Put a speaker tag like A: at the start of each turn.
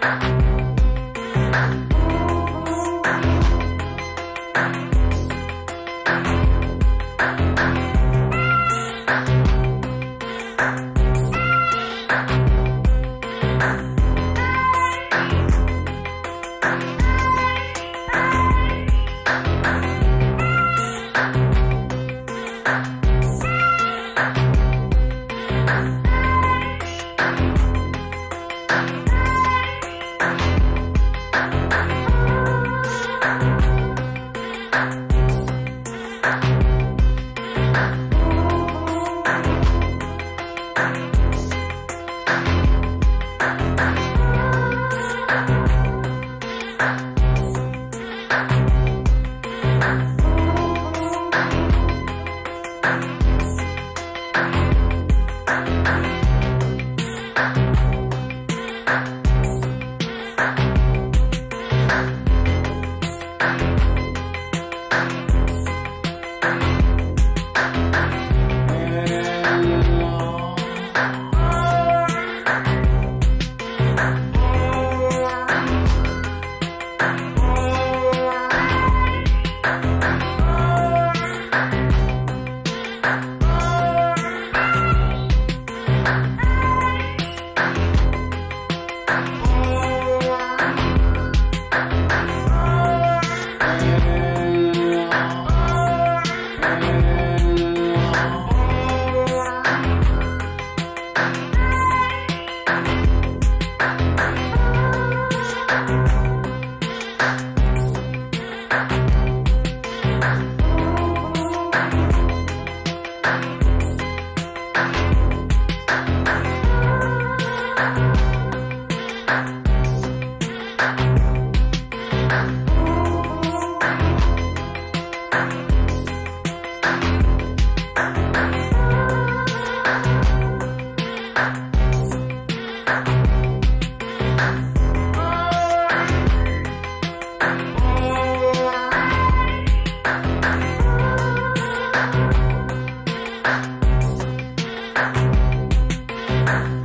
A: Bye. Thank you. Thank you.